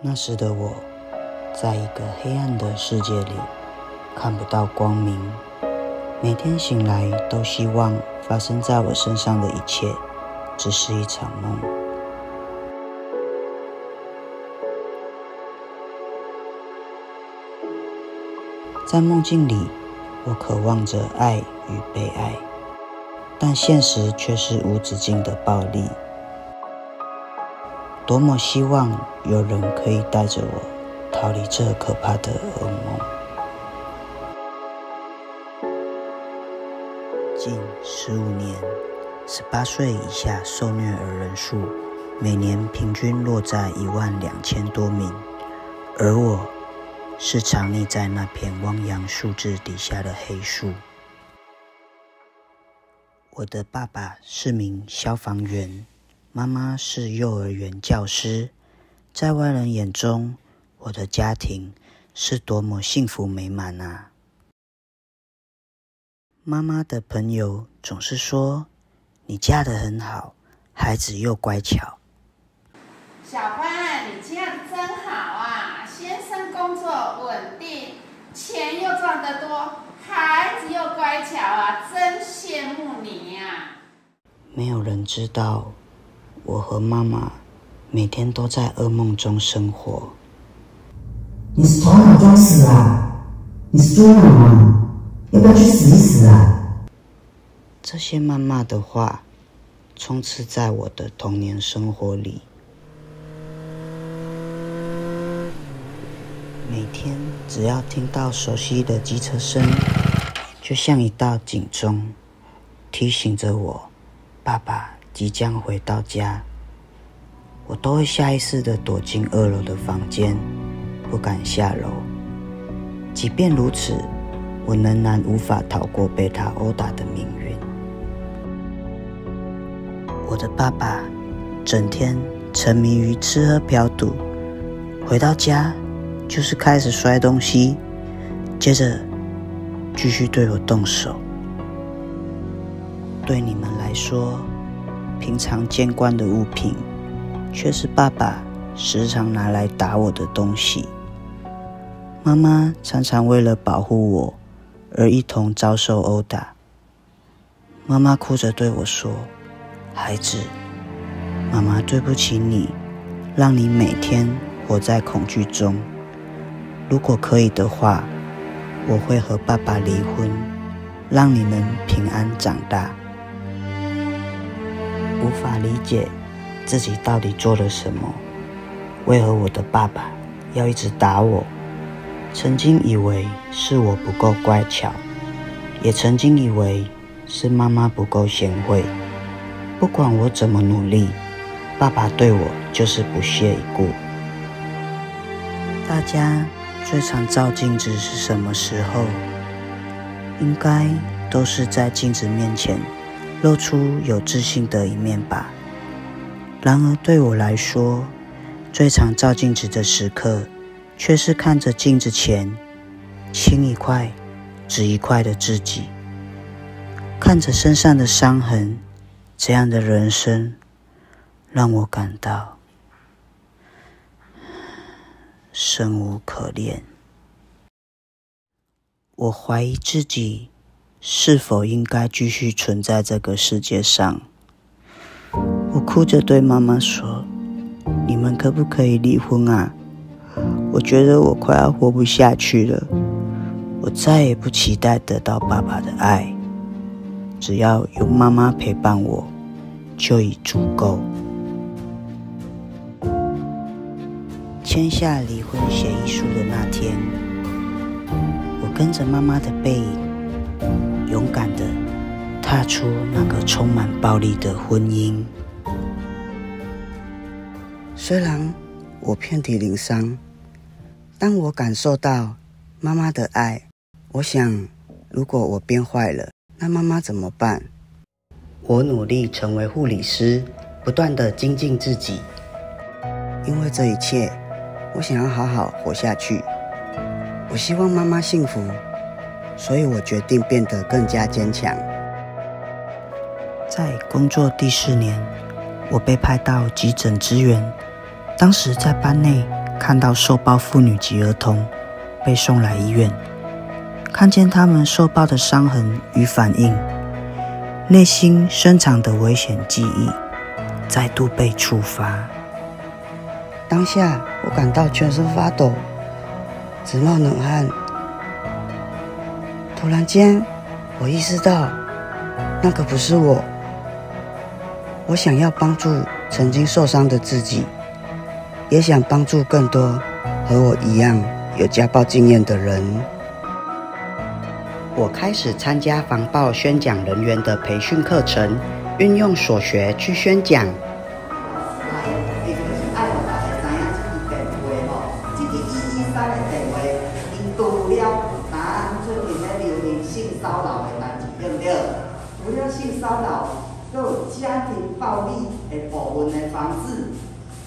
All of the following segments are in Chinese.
那时的我，在一个黑暗的世界里，看不到光明。每天醒来，都希望发生在我身上的一切，只是一场梦。在梦境里，我渴望着爱与被爱，但现实却是无止境的暴力。多么希望有人可以带着我逃离这可怕的噩梦。近十五年，十八岁以下受虐儿人数每年平均落在一万两千多名，而我是藏匿在那片汪洋数字底下的黑数。我的爸爸是名消防员。妈妈是幼儿园教师，在外人眼中，我的家庭是多么幸福美满啊！妈妈的朋友总是说：“你嫁得很好，孩子又乖巧。”小欢，你这样真好啊！先生工作稳定，钱又赚得多，孩子又乖巧啊，真羡慕你呀！没有人知道。我和妈妈每天都在噩梦中生活。你是头脑装死啊？你是猪脑啊？要不要去死一死啊？这些谩骂的话充斥在我的童年生活里。每天只要听到熟悉的机车声，就像一道警钟，提醒着我，爸爸。即将回到家，我都会下意识的躲进二楼的房间，不敢下楼。即便如此，我仍然无法逃过被他殴打的命运。我的爸爸整天沉迷于吃喝嫖赌，回到家就是开始摔东西，接着继续对我动手。对你们来说。平常见惯的物品，却是爸爸时常拿来打我的东西。妈妈常常为了保护我而一同遭受殴打。妈妈哭着对我说：“孩子，妈妈对不起你，让你每天活在恐惧中。如果可以的话，我会和爸爸离婚，让你能平安长大。”无法理解自己到底做了什么，为何我的爸爸要一直打我？曾经以为是我不够乖巧，也曾经以为是妈妈不够贤惠。不管我怎么努力，爸爸对我就是不屑一顾。大家最常照镜子是什么时候？应该都是在镜子面前。露出有自信的一面吧。然而对我来说，最常照镜子的时刻，却是看着镜子前青一块、紫一块的自己，看着身上的伤痕。这样的人生，让我感到 生无可恋。我怀疑自己。是否应该继续存在这个世界上？我哭着对妈妈说：“你们可不可以离婚啊？我觉得我快要活不下去了。我再也不期待得到爸爸的爱，只要有妈妈陪伴我，就已足够。”签下离婚协议书的那天，我跟着妈妈的背影。踏出那个充满暴力的婚姻。虽然我遍体鳞伤，当我感受到妈妈的爱，我想，如果我变坏了，那妈妈怎么办？我努力成为护理师，不断的精进自己。因为这一切，我想要好好活下去。我希望妈妈幸福。所以我决定变得更加坚强。在工作第四年，我被派到急诊支援。当时在班内看到受暴妇女及儿童被送来医院，看见他们受暴的伤痕与反应，内心深藏的危险记忆再度被触发。当下，我感到全身发抖，直冒冷汗。突然间，我意识到，那个不是我。我想要帮助曾经受伤的自己，也想帮助更多和我一样有家暴经验的人。我开始参加防暴宣讲人员的培训课程，运用所学去宣讲。部分的方式，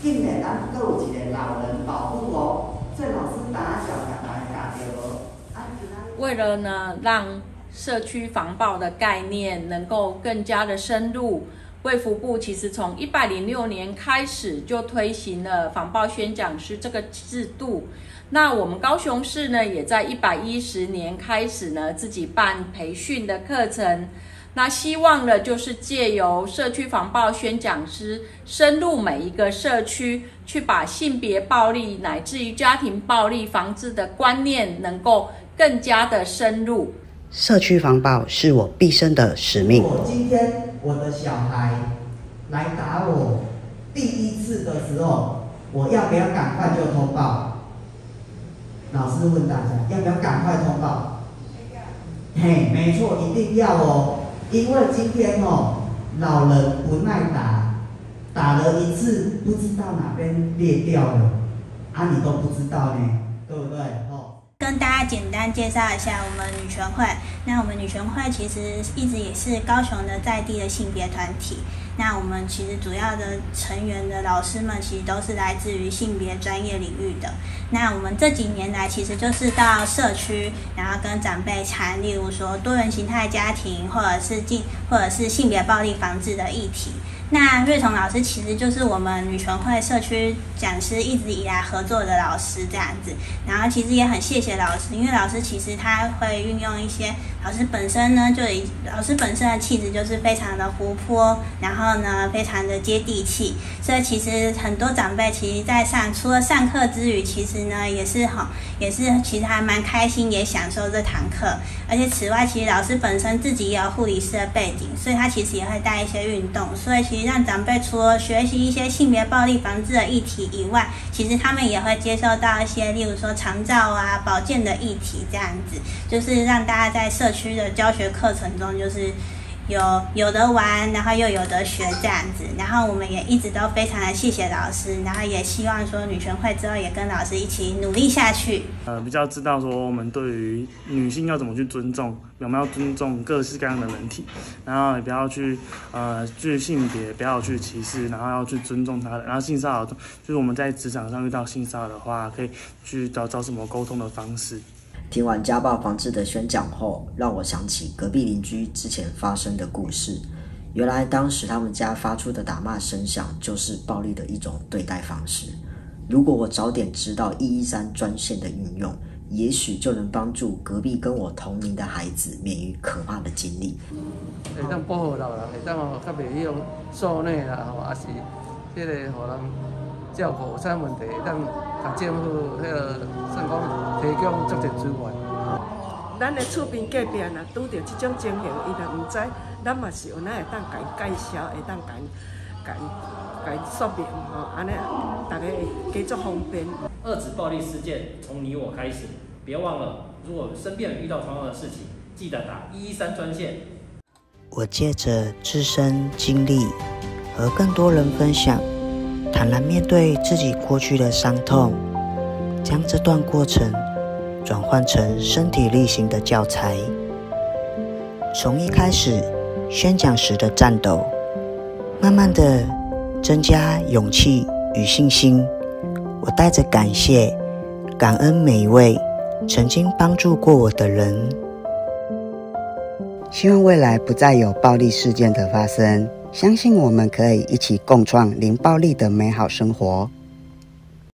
竟然咱阁有一个老人保护哦。这老师打小讲来讲的为了呢，让社区防暴的概念能够更加的深入，卫福部其实从一百零六年开始就推行了防暴宣讲师这个制度。那我们高雄市呢，也在一百一十年开始呢，自己办培训的课程。那希望呢，就是借由社区防暴宣讲师深入每一个社区，去把性别暴力乃至于家庭暴力防治的观念能够更加的深入。社区防暴是我毕生的使命。我今天我的小孩来打我第一次的时候，我要不要赶快就通报？老师问大家，要不要赶快通报？嘿，没错，一定要哦。因为今天哦，老人不耐打，打了一次不知道哪边裂掉了，啊，你都不知道呢，对不对？跟大家简单介绍一下我们女权会。那我们女权会其实一直也是高雄的在地的性别团体。那我们其实主要的成员的老师们，其实都是来自于性别专业领域的。那我们这几年来，其实就是到社区，然后跟长辈谈，例如说多元形态家庭，或者是性，或者是性别暴力防治的议题。那瑞彤老师其实就是我们女权会社区讲师一直以来合作的老师这样子，然后其实也很谢谢老师，因为老师其实他会运用一些，老师本身呢就老师本身的气质就是非常的活泼，然后呢非常的接地气，所以其实很多长辈其实在上除了上课之余，其实呢也是好，也是其实还蛮开心，也享受这堂课，而且此外其实老师本身自己也有护理师的背景，所以他其实也会带一些运动，所以其实。让长辈除了学习一些性别暴力防治的议题以外，其实他们也会接受到一些，例如说长照啊、保健的议题，这样子，就是让大家在社区的教学课程中，就是。有有的玩，然后又有的学这样子，然后我们也一直都非常的谢谢老师，然后也希望说女权会之后也跟老师一起努力下去。呃，比较知道说我们对于女性要怎么去尊重，有没有尊重各式各样的人体，然后也不要去呃去性别不要去歧视，然后要去尊重她的。然后性骚扰就是我们在职场上遇到性骚扰的话，可以去找找什么沟通的方式。听完家暴防治的宣讲后，让我想起隔壁邻居之前发生的故事。原来当时他们家发出的打骂声响，就是暴力的一种对待方式。如果我早点知道一一三专线的运用，也许就能帮助隔壁跟我同龄的孩子免于可怕的经历。会当保护老人，会当哦，较袂用受内啦，吼，也是这个互人照顾有啥问题，咱甲政府迄个算讲提供足侪资源。咱的厝边隔壁若拄着即种情形，伊若毋知，咱嘛是有哪会当甲伊介绍，会当甲伊、甲伊、甲伊说明吼，安尼大家会加足方便。二次暴力事件从你我开始，别忘了，如果身边人遇到同样的事情，记得打一一三专线。我借着自身经历和更多人分享。坦然面对自己过去的伤痛，将这段过程转换成身体力行的教材。从一开始宣讲时的颤抖，慢慢的增加勇气与信心。我带着感谢、感恩每一位曾经帮助过我的人。希望未来不再有暴力事件的发生。相信我们可以一起共创零暴力的美好生活。